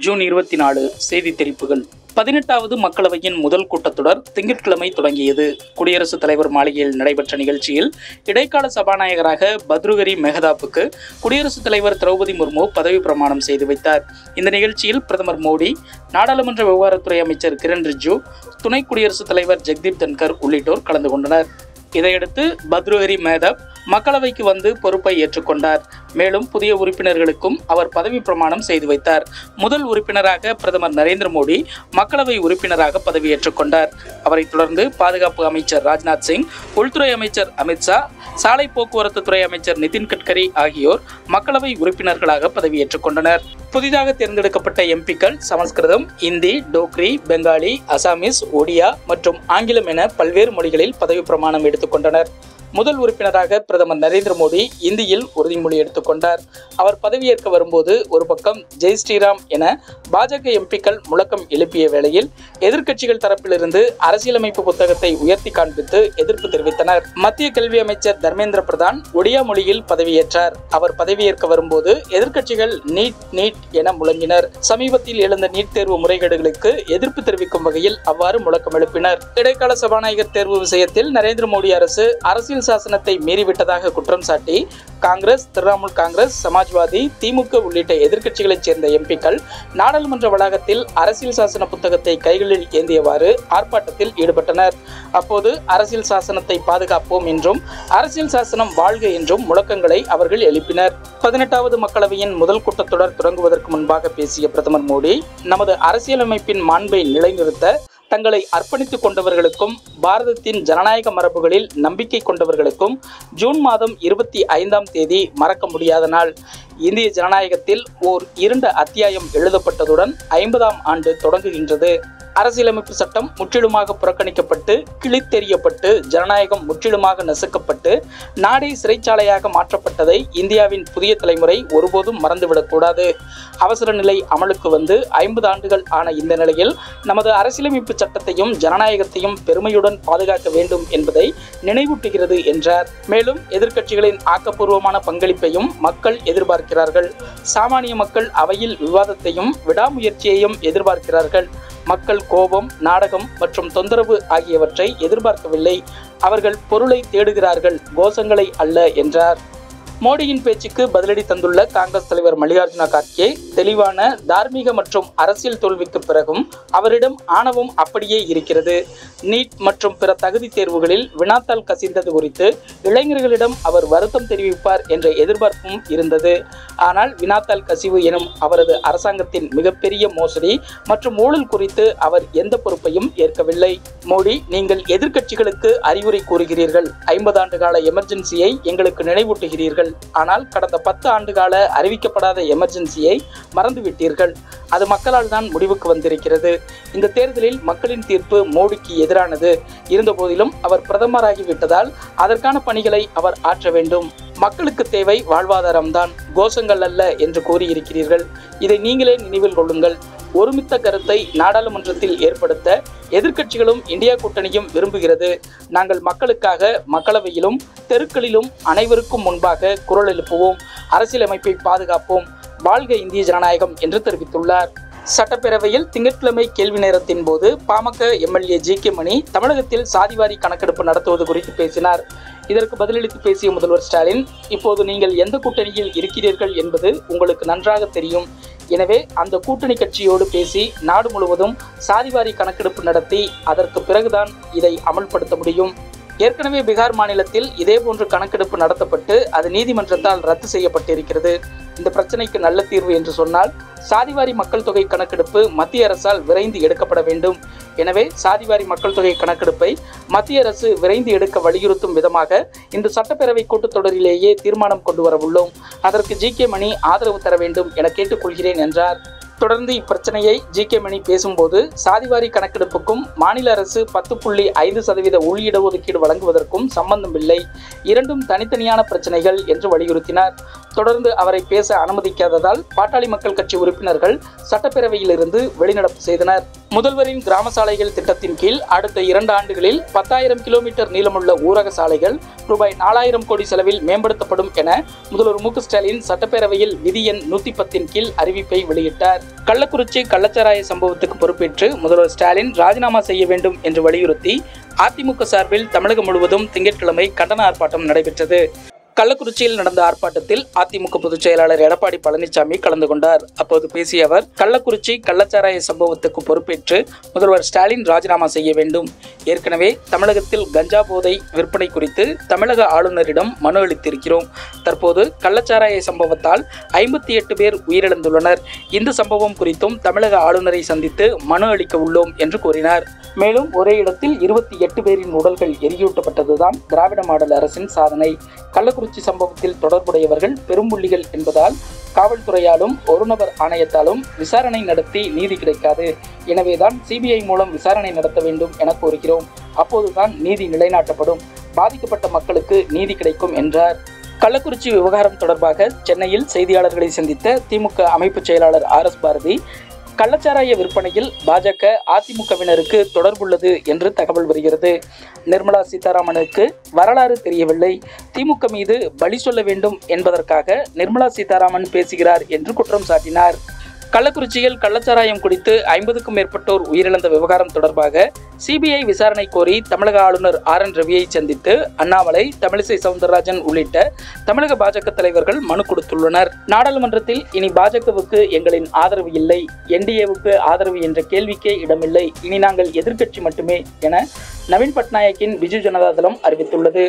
June இருபத்தி நாலு செய்தி தெரிப்புகள். பதினெட்டாவது மக்களவையின் முதல் கூட்டத்தொடர் திங்கட்கிழமை தொடங்கியது. குடியரசுத் தலைவர் மாளிகையில் நடைபெற்ற நிகழ்ச்சியில் இடைக்கால சபாநாயகராக பத்ருகரி மெஹதாப்புக்கு குடியரசுத் தலைவர் திரௌபதி முர்மு பதவி பிரமாணம் செய்து வைத்தார். இந்த நிகழ்ச்சியில் பிரதமர் மோடி நாடாளுமன்ற விவகாரத்துறை அமைச்சர் கிரண் ரிஜ்ஜு துணை குடியரசுத் தலைவர் ஜெக்தீப் தன்கர் உள்ளிட்டோர் கலந்து கொண்டனர். இதையடுத்து பத்ருஹரி மேதப் மக்களவைக்கு வந்து பொறுப்பை ஏற்றுக்கொண்டார். மேலும் புதிய உறுப்பினர்களுக்கும் அவர் பதவி பிரமாணம் செய்து வைத்தார். முதல் உறுப்பினராக பிரதமர் நரேந்திர மோடி மக்களவை உறுப்பினராக பதவியேற்றுக் கொண்டார். அவரைத் தொடர்ந்து பாதுகாப்பு அமைச்சர் ராஜ்நாத் சிங் உள்துறை அமைச்சர் அமித்ஷா சாலை போக்குவரத்து துறை அமைச்சர் நிதின் கட்கரி ஆகியோர் மக்களவை உறுப்பினர்களாக பதவியேற்றுக் கொண்டனர். புதிதாக தேர்ந்தெடுக்கப்பட்ட எம்பிக்கள் சமஸ்கிருதம் இந்தி டோக்ரி பெங்காலி அசாமிஸ் ஒடியா மற்றும் ஆங்கிலம் என பல்வேறு மொழிகளில் பதவி பிரமாணம் எடுத்துக்கொண்டனர் முதல் உறுப்பினராக பிரதமர் நரேந்திர மோடி இந்தியில் உறுதிமொழி எடுத்துக்கொண்டார். அவர் பதவியேற்க வரும்போது ஒரு பக்கம் ஜெய் ஸ்ரீராம் என பாஜக எம்பிக்கள் முழக்கம் எழுப்பிய வேளையில் எதிர்க்கட்சிகள் தரப்பிலிருந்து அரசியலமைப்பு புத்தகத்தை உயர்த்தி காண்பித்து எதிர்ப்பு தெரிவித்தனர். மத்திய கல்வி அமைச்சர் தர்மேந்திர பிரதான் ஒடியா மொழியில் பதவியேற்றார். அவர் பதவியேற்க வரும்போது எதிர்க்கட்சிகள் நீட் நீட் என முழங்கினர். சமீபத்தில் எழுந்த நீட் தேர்வு முறைகேடுகளுக்கு எதிர்ப்பு தெரிவிக்கும் வகையில் அவ்வாறு முழக்கம் எழுப்பினர் இடைக்கால சபாநாயகர் தேர்வு விஷயத்தில் நரேந்திர மோடி அரசு அரசியல் சாசனத்தை மீறிவிட்டதாக குற்றம் சாட்டி காங்கிரஸ் திரிணாமுல் காங்கிரஸ் சமாஜ்வாதி திமுக உள்ளிட்ட எதிர்க்கட்சிகளைச் சேர்ந்த எம்பிக்கள் நாடாளுமன்ற வளாகத்தில் அரசியல் சாசன புத்தகத்தை கைகளில் ஏந்தியவாறு ஆர்ப்பாட்டத்தில் ஈடுபட்டனர். அப்போது அரசியல் சாசனத்தை பாதுகாப்போம் என்றும் அரசியல் சாசனம் வாழ்க என்றும் முழக்கங்களை அவர்கள் எழுப்பினர். பதினெட்டாவது மக்களவையின் முதல் கூட்டத்தொடர் தொடங்குவதற்கு முன்பாக பேசிய பிரதமர் மோடி நமது அரசியலமைப்பின் மாண்பை நிலைநிறுத்த தங்களை அர்ப்பணித்துக் கொண்டவர்களுக்கும் பாரதத்தின் ஜனநாயக மரபுகளில் நம்பிக்கை கொண்டவர்களுக்கும் ஜூன் மாதம் இருபத்தி ஐந்தாம் தேதி மறக்க முடியாத நாள். இந்திய ஜனநாயகத்தில் ஓர் இருண்ட அத்தியாயம் எழுதப்பட்டதுடன் ஐம்பதாம் ஆண்டு தொடங்குகின்றது. அரசியலமைப்பு சட்டம் முற்றிலுமாக புறக்கணிக்கப்பட்டு கிழித்தெறியப்பட்டு ஜனநாயகம் முற்றிலுமாக நசுக்கப்பட்டு நாடே சிறைச்சாலையாக மாற்றப்பட்டதை இந்தியாவின் புதிய தலைமுறை ஒருபோதும் மறந்துவிடக்கூடாது. அவசர நிலை அமலுக்கு வந்து ஐம்பது ஆண்டுகள் ஆன இந்த நிலையில் நமது அரசியலமைப்பு சட்டத்தையும் ஜனநாயகத்தையும் பெருமையுடன் பாதுகாக்க வேண்டும் என்பதை நினைவூட்டுகிறது என்றார். மேலும் எதிர்க்கட்சிகளின் ஆக்கப்பூர்வமான பங்களிப்பையும் மக்கள் எதிர்பார்க்கிறார்கள். சாமானிய மக்கள் அவையில் விவாதத்தையும் விடாமுயற்சியையும் எதிர்பார்க்கிறார்கள். மக்கள் கோபம் நாடகம் மற்றும் தொந்தரவு ஆகியவற்றை எதிர்பார்க்கவில்லை. அவர்கள் பொருளை தேடுகிறார்கள் கோஷங்களை அல்ல என்றார். மோடியின் பேச்சுக்கு பதிலடி தந்துள்ள காங்கிரஸ் தலைவர் மல்லிகார்ஜுன கார்கே தெளிவான தார்மீக மற்றும் அரசியல் தோல்விக்கு பிறகும் அவரிடம் ஆணவம் அப்படியே இருக்கிறது. நீட் மற்றும் பிற தகுதி தேர்வுகளில் வினாத்தால் கசிந்தது குறித்து இளைஞர்களிடம் அவர் வருத்தம் தெரிவிப்பார் என்ற எதிர்பார்ப்பும் இருந்தது. ஆனால் வினாத்தால் கசிவு எனும் அவரது அரசாங்கத்தின் மிகப்பெரிய மோசடி மற்றும் ஊழல் குறித்து அவர் எந்த பொறுப்பையும் ஏற்கவில்லை. மோடி நீங்கள் எதிர்க்கட்சிகளுக்கு அறிவுரை கூறுகிறீர்கள். ஐம்பது ஆண்டு கால எமர்ஜென்சியை எங்களுக்கு நினைவூட்டுகிறீர்கள். ஆனால் கடந்த பத்து ஆண்டு கால அறிவிக்கப்படாத எமர்ஜென்சியை மறந்துவிட்டீர்கள். அது மக்களால் தான் முடிவுக்கு வந்திருக்கிறது. இந்த தேர்தலில் மக்களின் தீர்ப்பு மோடிக்கு எதிரானது. இருந்தபோதிலும் அவர் பிரதமராகிவிட்டதால் அதற்கான பணிகளை அவர் ஆற்ற வேண்டும். மக்களுக்கு தேவை வாழ்வாதாரம்தான். கோஷங்கள் அல்ல என்று கூறியிருக்கிறீர்கள். இதை நீங்களே நினைவில் கொள்ளுங்கள். ஒருமித்த கருத்தை நாடாளுமன்றத்தில் ஏற்படுத்த எதிர்க்கட்சிகளும் இந்தியா கூட்டணியும் விரும்புகிறது. நாங்கள் மக்களுக்காக மக்களவையிலும் தெருக்களிலும் அனைவருக்கும் முன்பாக குரல் எழுப்புவோம். அரசியலமைப்பை பாதுகாப்போம். வாழ்க இந்திய ஜனநாயகம் என்று தெரிவித்துள்ளார். சட்டப்பேரவையில் திங்கட்கிழமை கேள்வி நேரத்தின் போது PMK MLA G K Mani தமிழகத்தில் சாதிவாரி கணக்கெடுப்பு நடத்துவது குறித்து பேசினார். இதற்கு பதிலளித்து பேசிய முதல்வர் ஸ்டாலின் இப்போது நீங்கள் எந்த கூட்டணியில் இருக்கிறீர்கள் என்பது உங்களுக்கு நன்றாக தெரியும். எனவே அந்த கூட்டணி கட்சியோடு பேசி நாடு முழுவதும் சாதிவாரி கணக்கெடுப்பு நடத்தி அதற்கு பிறகுதான் இதை அமல்படுத்த முடியும். ஏற்கனவே பீகார் மாநிலத்தில் இதேபோன்று கணக்கெடுப்பு நடத்தப்பட்டு அது நீதிமன்றத்தால் ரத்து செய்யப்பட்டிருக்கிறது. இந்த பிரச்சனைக்கு நல்ல தீர்வு என்று சொன்னால் சாதிவாரி மக்கள் தொகை கணக்கெடுப்பு மத்திய அரசால் விரைந்து எடுக்கப்பட வேண்டும். எனவே சாதிவாரி மக்கள் தொகை கணக்கெடுப்பை மத்திய அரசு விரைந்து எடுக்க வலியுறுத்தும் விதமாக இந்த சட்டப்பேரவை கூட்டத்தொடரிலேயே தீர்மானம் கொண்டு வர உள்ளோம். அதற்கு ஜி கே மணி ஆதரவு தர வேண்டும் என கேட்டுக்கொள்கிறேன் என்றார். தொடர்ந்து இப்பிரச்சனையை ஜி கே மணி பேசும்போது சாதிவாரி கணக்கெடுப்புக்கும் மாநில அரசு பத்து புள்ளி ஐந்து சதவீத உள் இடஒதுக்கீடு வழங்குவதற்கும் சம்பந்தமில்லை. இரண்டும் தனித்தனியான பிரச்சனைகள் என்று வலியுறுத்தினார். தொடர்ந்து அவரை பேச அனுமதிக்காததால் பாட்டாளி மக்கள் கட்சி உறுப்பினர்கள் சட்டப்பேரவையிலிருந்து வெளிநடப்பு செய்தனர். முதல்வரின் கிராம சாலைகள் திட்டத்தின் கீழ் அடுத்த இரண்டு ஆண்டுகளில் பத்தாயிரம் கிலோமீட்டர் நீளமுள்ள ஊரக சாலைகள் ரூபாய் நாலாயிரம் கோடி செலவில் மேம்படுத்தப்படும் என முதல்வர் மு ஸ்டாலின் சட்டப்பேரவையில் விதி எண் நூத்தி பத்தின் கீழ் அறிவிப்பை வெளியிட்டார். கள்ளக்குறிச்சி கள்ளச்சாராய சம்பவத்துக்கு பொறுப்பேற்று முதல்வர் ஸ்டாலின் ராஜினாமா செய்ய வேண்டும் என்று வலியுறுத்தி அதிமுக சார்பில் தமிழகம் முழுவதும் திங்கட்கிழமை கண்டன ஆர்ப்பாட்டம் நடைபெற்றது. கள்ளக்குறிச்சியில் நடந்த ஆர்ப்பாட்டத்தில் அதிமுக பொதுச் செயலாளர் எடப்பாடி பழனிசாமி கலந்து கொண்டார். அப்போது பேசிய அவர் கள்ளக்குறிச்சி கள்ளச்சாராய சம்பவத்துக்கு பொறுப்பேற்று முதல்வர் ஸ்டாலின் ராஜினாமா செய்ய வேண்டும். ஏற்கனவே தமிழகத்தில் கஞ்சா போதை விற்பனை குறித்து தமிழக ஆளுநரிடம் மனு அளித்திருக்கிறோம். தற்போது கள்ளச்சாராய சம்பவத்தால் ஐம்பத்தி எட்டு பேர் உயிரிழந்துள்ளனர். இந்த சம்பவம் குறித்தும் தமிழக ஆளுநரை சந்தித்து மனு அளிக்க உள்ளோம் என்று கூறினார். மேலும் ஒரே இடத்தில் இருபத்தி எட்டு பேரின் உடல்கள் எரியூட்டப்பட்டதுதான் திராவிட மாடல் அரசின் சாதனை. கள்ளக்குறிச்சி சம்பவத்தில் தொடர்புடையவர்கள் பெரும்புள்ளிகள் என்பதால் காவல்துறையாலும் ஒரு நபர் ஆணையத்தாலும் விசாரணை நடத்தி நீதி கிடைக்காது. எனவேதான் சிபிஐ மூலம் விசாரணை நடத்த வேண்டும் என கோருகிறோம். அப்போதுதான் நீதி நிலைநாட்டப்படும். பாதிக்கப்பட்ட மக்களுக்கு நீதி கிடைக்கும் என்றார். கள்ளக்குறிச்சி விவகாரம் தொடர்பாக சென்னையில் செய்தியாளர்களை சந்தித்த திமுக அமைப்பு செயலாளர் ஆர் எஸ் பாரதி கள்ளச்சாராய விற்பனையில் பாஜக அதிமுகவினருக்கு தொடர்புள்ளது என்று தகவல் வருகிறது. நிர்மலா சீதாராமனுக்கு வரலாறு தெரியவில்லை. திமுக மீது பலி சொல்ல வேண்டும் என்பதற்காக நிர்மலா சீதாராமன் பேசுகிறார் என்று குற்றம் சாட்டினார். கள்ளக்குறிச்சியில் கள்ளச்சாராயம் குடித்து ஐம்பதுக்கும் மேற்பட்டோர் உயிரிழந்த விவகாரம் தொடர்பாக சிபிஐ விசாரணை கோரி தமிழக ஆளுநர் ஆர் என் ரவியை சந்தித்து அண்ணாமலை தமிழிசை சவுந்தரராஜன் உள்ளிட்ட தமிழக பாஜக தலைவர்கள் மனு கொடுத்துள்ளனர். நாடாளுமன்றத்தில் இனி பாஜகவுக்கு எங்களின் ஆதரவு இல்லை. என்டிஏவுக்கு ஆதரவு என்ற கேள்விக்கே இடமில்லை. இனி நாங்கள் எதிர்க்கட்சி மட்டுமே என நவீன் பட்நாயக்கின் பிஜு ஜனதா தளம் அறிவித்துள்ளது.